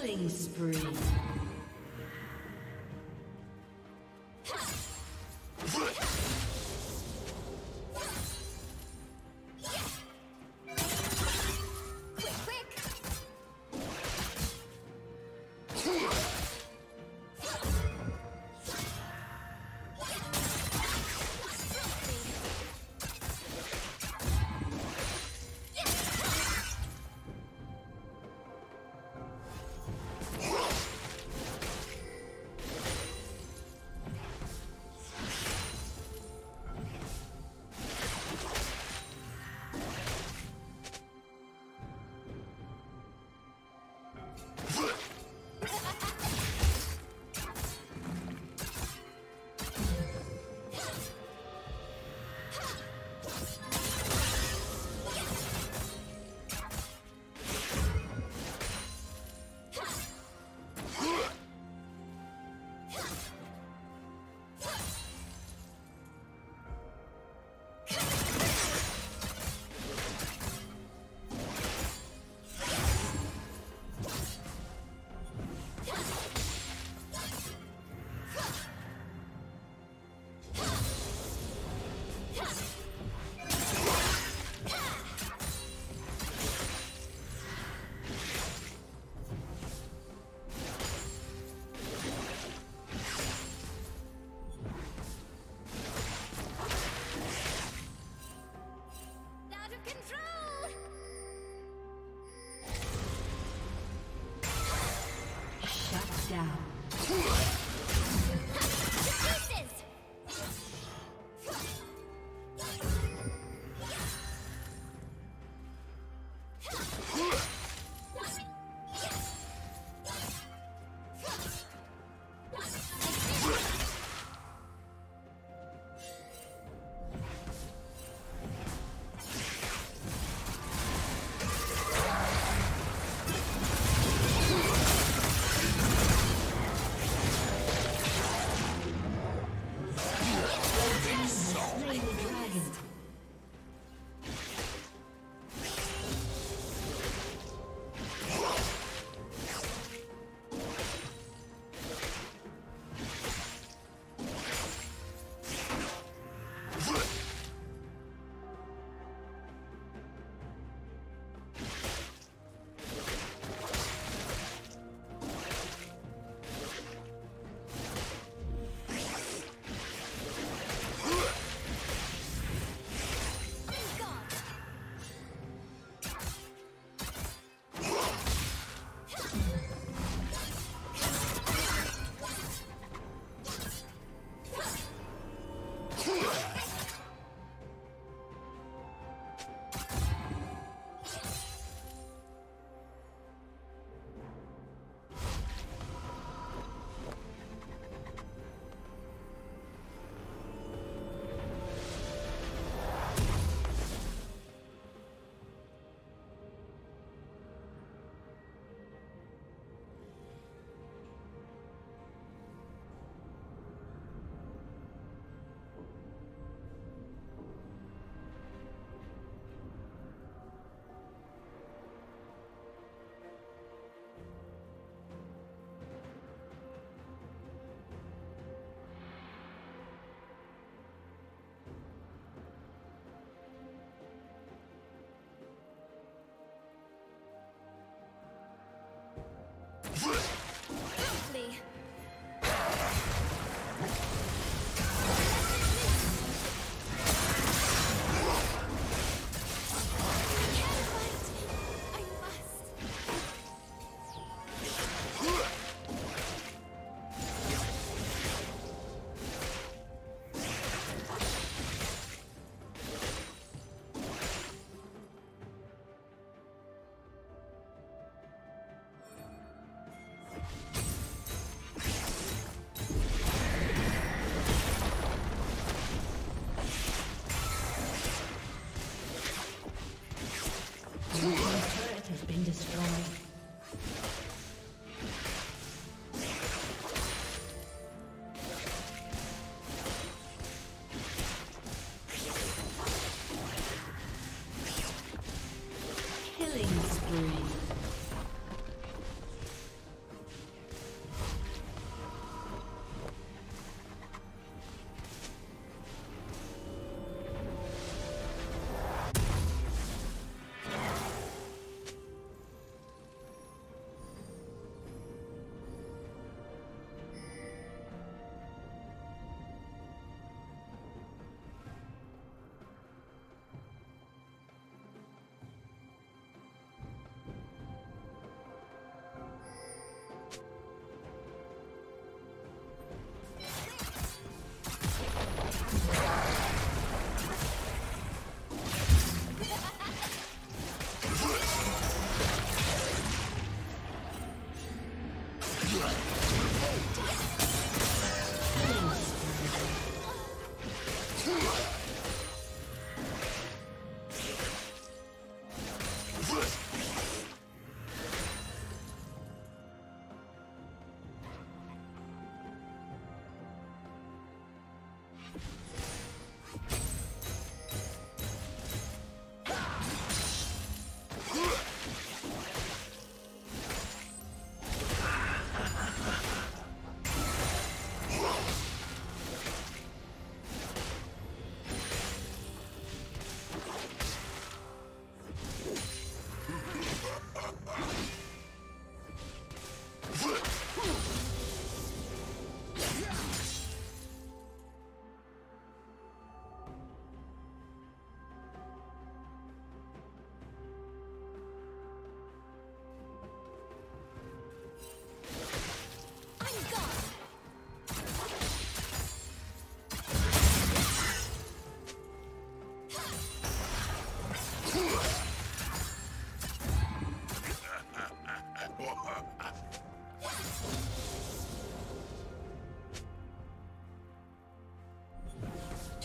Killing spree.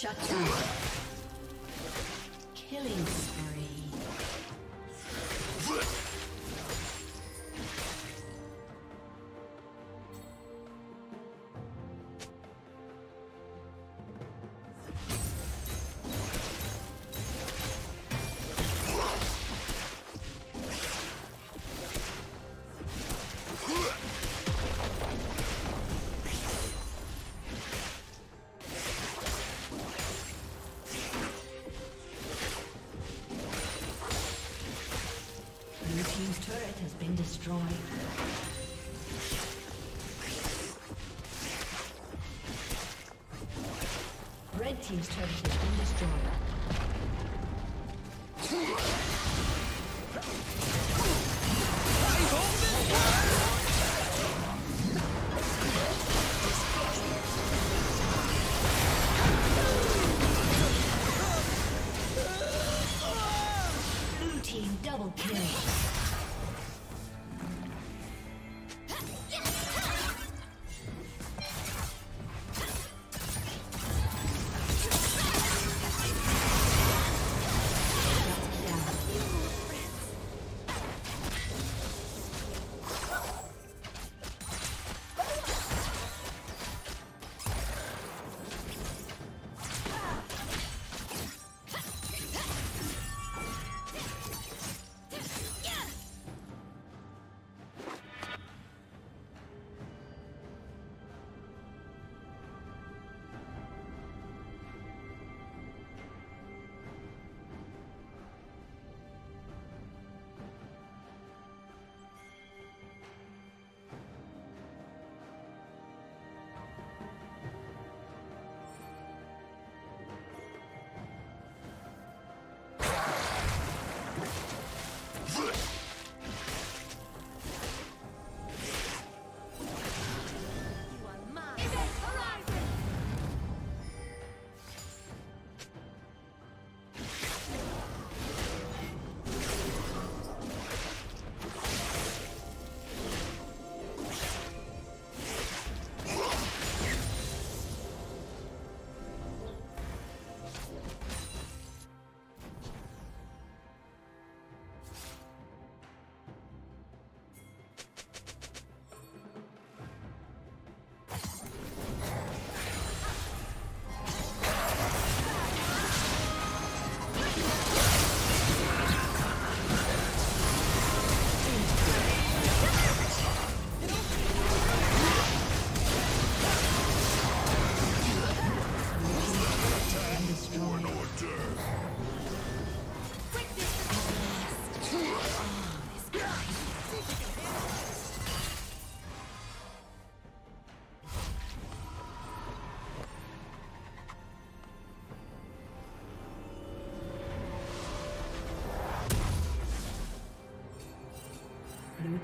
Shut down. Killing spree. team's to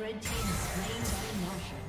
Red team is slain by Marshall.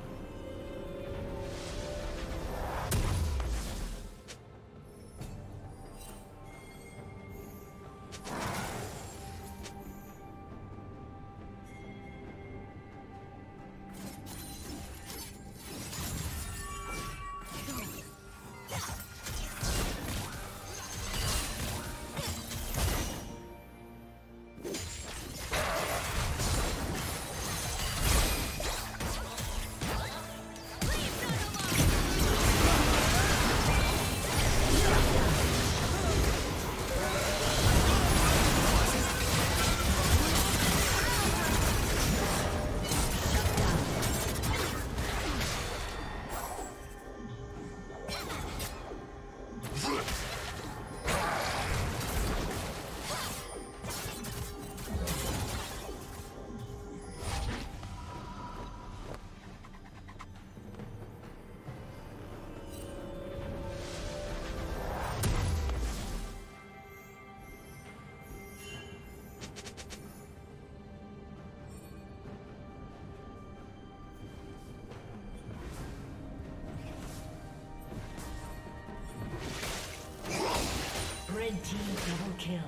Kill.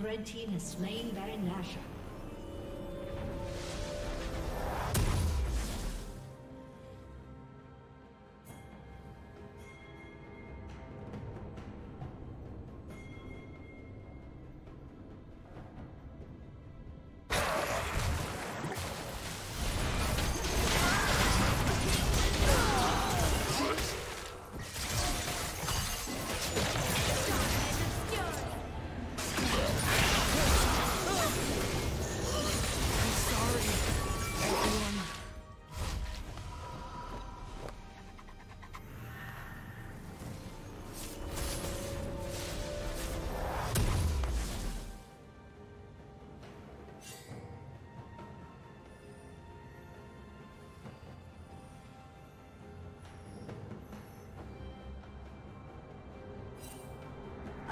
Red team has slain Baron Nashor.